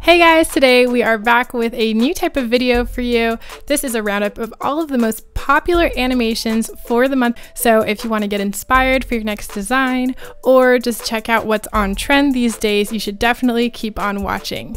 Hey guys, today we are back with a new type of video for you. This is a roundup of all of the most popular animations for the month. So if you want to get inspired for your next design or just check out what's on trend these days, you should definitely keep on watching.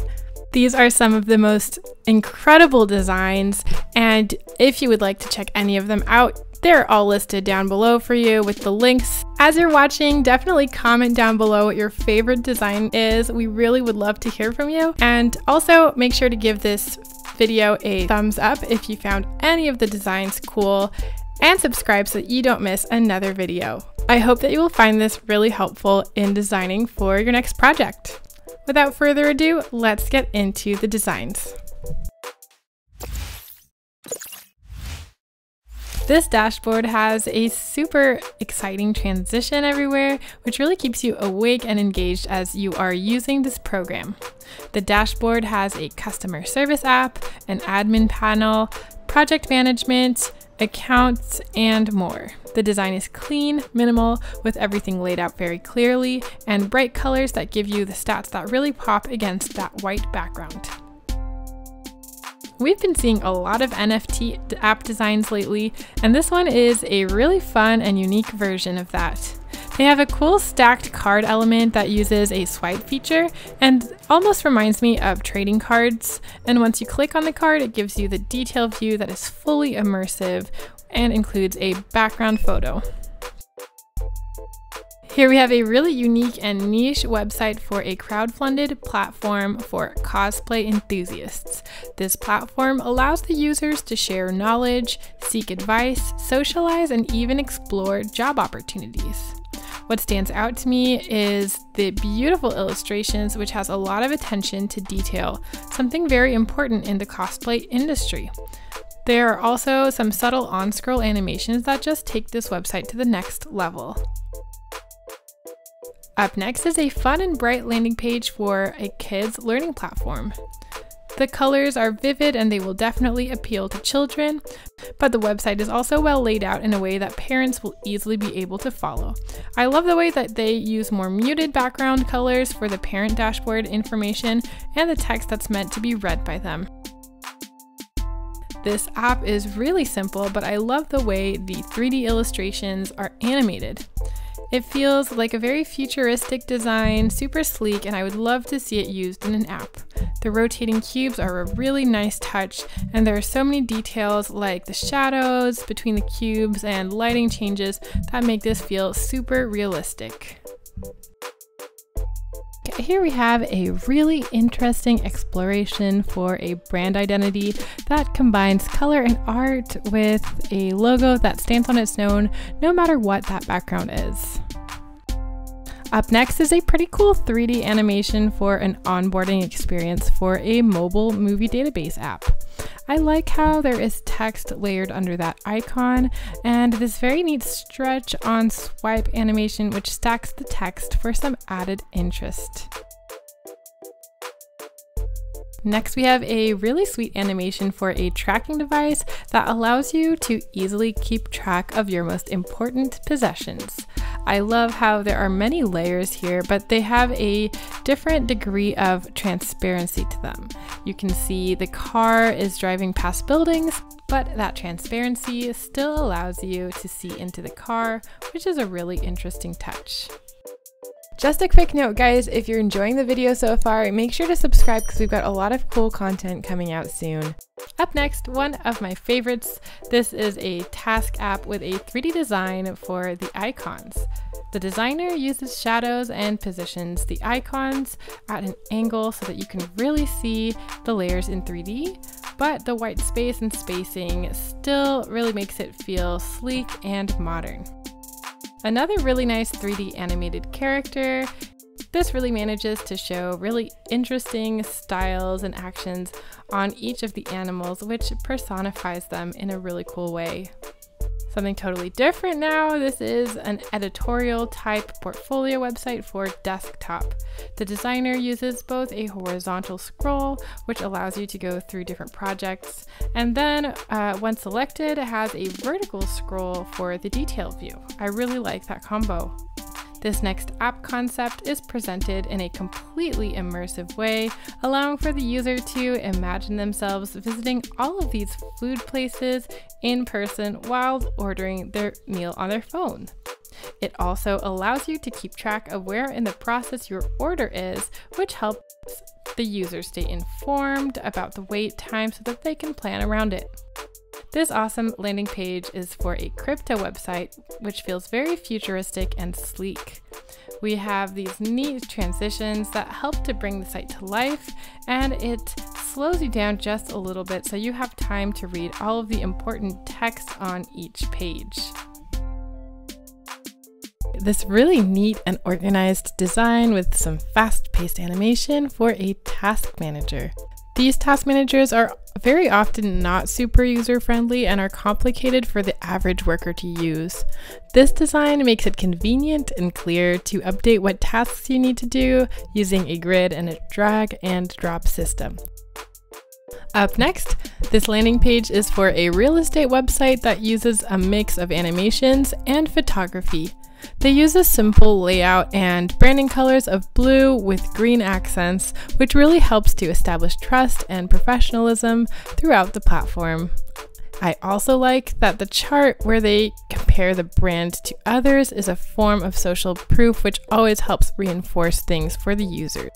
These are some of the most incredible designs, and if you would like to check any of them out, they're all listed down below for you with the links. As you're watching, definitely comment down below what your favorite design is. We really would love to hear from you. And also make sure to give this video a thumbs up if you found any of the designs cool and subscribe so that you don't miss another video. I hope that you will find this really helpful in designing for your next project. Without further ado, let's get into the designs. This dashboard has a super exciting transition everywhere, which really keeps you awake and engaged as you are using this program. The dashboard has a customer service app, an admin panel, project management, accounts, and more. The design is clean, minimal, with everything laid out very clearly, and bright colors that give you the stats that really pop against that white background. We've been seeing a lot of NFT app designs lately, and this one is a really fun and unique version of that. They have a cool stacked card element that uses a swipe feature and almost reminds me of trading cards. And once you click on the card, it gives you the detailed view that is fully immersive and includes a background photo. Here we have a really unique and niche website for a crowd-funded platform for cosplay enthusiasts. This platform allows the users to share knowledge, seek advice, socialize, and even explore job opportunities. What stands out to me is the beautiful illustrations, which has a lot of attention to detail, something very important in the cosplay industry. There are also some subtle on-scroll animations that just take this website to the next level. Up next is a fun and bright landing page for a kids learning platform. The colors are vivid and they will definitely appeal to children, but the website is also well laid out in a way that parents will easily be able to follow. I love the way that they use more muted background colors for the parent dashboard information and the text that's meant to be read by them. This app is really simple, but I love the way the 3D illustrations are animated. It feels like a very futuristic design, super sleek, and I would love to see it used in an app. The rotating cubes are a really nice touch, and there are so many details like the shadows between the cubes and lighting changes that make this feel super realistic. Here we have a really interesting exploration for a brand identity that combines color and art with a logo that stands on its own no matter what that background is. Up next is a pretty cool 3D animation for an onboarding experience for a mobile movie database app. I like how there is text layered under that icon and this very neat stretch on swipe animation which stacks the text for some added interest. Next, we have a really sweet animation for a tracking device that allows you to easily keep track of your most important possessions. I love how there are many layers here, but they have a different degree of transparency to them. You can see the car is driving past buildings, but that transparency still allows you to see into the car, which is a really interesting touch. Just a quick note, guys, if you're enjoying the video so far, make sure to subscribe because we've got a lot of cool content coming out soon. Up next, one of my favorites. This is a task app with a 3D design for the icons. The designer uses shadows and positions the icons at an angle so that you can really see the layers in 3D, but the white space and spacing still really makes it feel sleek and modern. Another really nice 3D animated character. This really manages to show really interesting styles and actions on each of the animals, which personifies them in a really cool way. Something totally different now, this is an editorial type portfolio website for desktop. The designer uses both a horizontal scroll, which allows you to go through different projects, and then uh, when selected, it has a vertical scroll for the detail view. I really like that combo. This next app concept is presented in a completely immersive way, allowing for the user to imagine themselves visiting all of these food places in person while ordering their meal on their phone. It also allows you to keep track of where in the process your order is, which helps the user stay informed about the wait time so that they can plan around it. This awesome landing page is for a crypto website, which feels very futuristic and sleek. We have these neat transitions that help to bring the site to life, and it slows you down just a little bit so you have time to read all of the important text on each page this really neat and organized design with some fast paced animation for a task manager. These task managers are very often not super user friendly and are complicated for the average worker to use. This design makes it convenient and clear to update what tasks you need to do using a grid and a drag and drop system. Up next, this landing page is for a real estate website that uses a mix of animations and photography. They use a simple layout and branding colors of blue with green accents, which really helps to establish trust and professionalism throughout the platform. I also like that the chart where they compare the brand to others is a form of social proof, which always helps reinforce things for the user.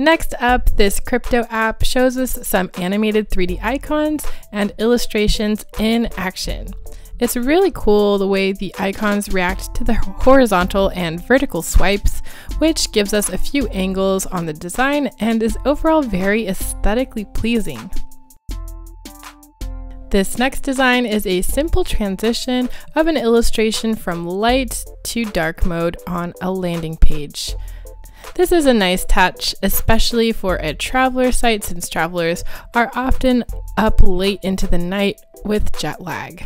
Next up, this crypto app shows us some animated 3D icons and illustrations in action. It's really cool the way the icons react to the horizontal and vertical swipes, which gives us a few angles on the design and is overall very aesthetically pleasing. This next design is a simple transition of an illustration from light to dark mode on a landing page. This is a nice touch, especially for a traveler site since travelers are often up late into the night with jet lag.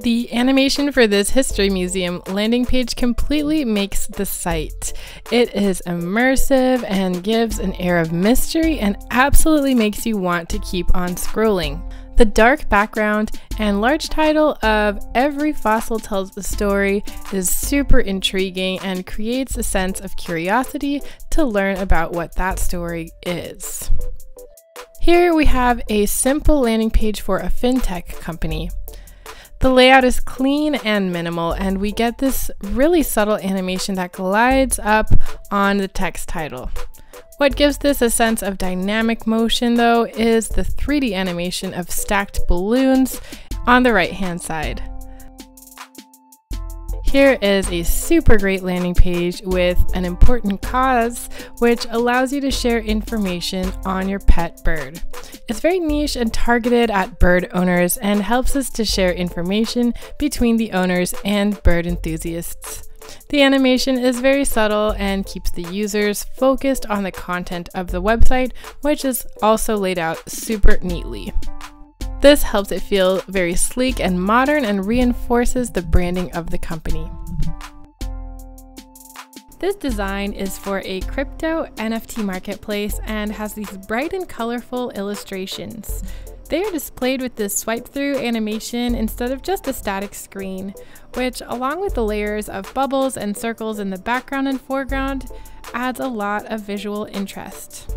The animation for this history museum landing page completely makes the site. It is immersive and gives an air of mystery and absolutely makes you want to keep on scrolling. The dark background and large title of Every Fossil Tells a Story is super intriguing and creates a sense of curiosity to learn about what that story is. Here we have a simple landing page for a fintech company. The layout is clean and minimal, and we get this really subtle animation that glides up on the text title. What gives this a sense of dynamic motion, though, is the 3D animation of stacked balloons on the right hand side. Here is a super great landing page with an important cause, which allows you to share information on your pet bird. It's very niche and targeted at bird owners and helps us to share information between the owners and bird enthusiasts. The animation is very subtle and keeps the users focused on the content of the website, which is also laid out super neatly. This helps it feel very sleek and modern and reinforces the branding of the company. This design is for a crypto NFT marketplace and has these bright and colorful illustrations. They are displayed with this swipe through animation instead of just a static screen, which, along with the layers of bubbles and circles in the background and foreground, adds a lot of visual interest.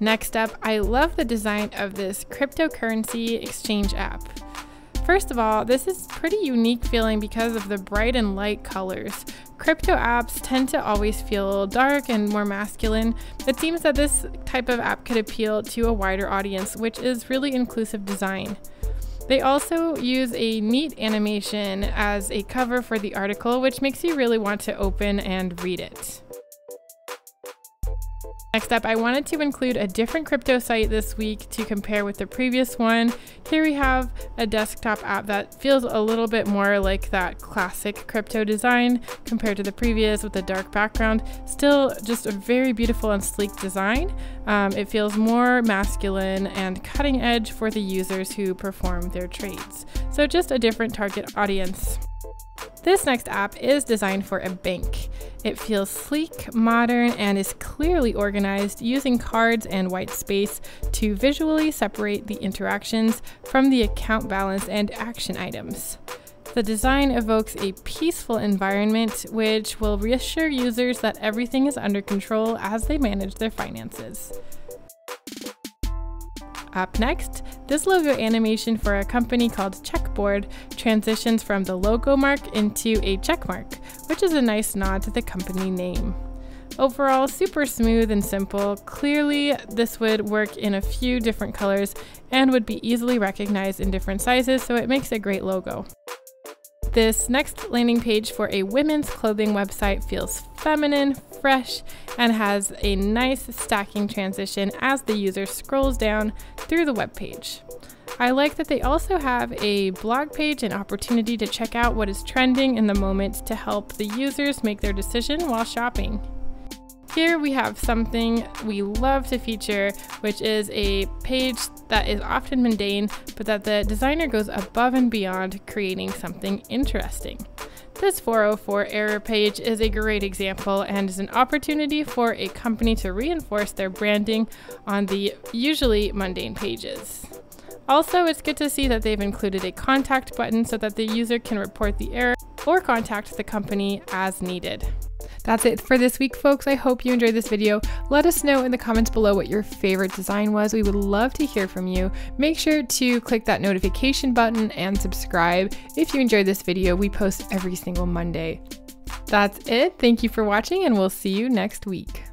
Next up, I love the design of this cryptocurrency exchange app. First of all, this is pretty unique feeling because of the bright and light colors. Crypto apps tend to always feel dark and more masculine. It seems that this type of app could appeal to a wider audience, which is really inclusive design. They also use a neat animation as a cover for the article, which makes you really want to open and read it. Next up, I wanted to include a different crypto site this week to compare with the previous one. Here we have a desktop app that feels a little bit more like that classic crypto design compared to the previous with the dark background. Still just a very beautiful and sleek design. Um, it feels more masculine and cutting edge for the users who perform their trades. So just a different target audience. This next app is designed for a bank. It feels sleek, modern, and is clearly organized using cards and white space to visually separate the interactions from the account balance and action items. The design evokes a peaceful environment which will reassure users that everything is under control as they manage their finances. Up next, this logo animation for a company called Checkboard transitions from the logo mark into a check mark, which is a nice nod to the company name. Overall, super smooth and simple. Clearly, this would work in a few different colors and would be easily recognized in different sizes, so it makes a great logo. This next landing page for a women's clothing website feels feminine, fresh, and has a nice stacking transition as the user scrolls down through the web page. I like that they also have a blog page and opportunity to check out what is trending in the moment to help the users make their decision while shopping. Here we have something we love to feature, which is a page that is often mundane, but that the designer goes above and beyond creating something interesting. This 404 error page is a great example and is an opportunity for a company to reinforce their branding on the usually mundane pages. Also, it's good to see that they've included a contact button so that the user can report the error or contact the company as needed. That's it for this week, folks. I hope you enjoyed this video. Let us know in the comments below what your favorite design was. We would love to hear from you. Make sure to click that notification button and subscribe if you enjoyed this video. We post every single Monday. That's it. Thank you for watching, and we'll see you next week.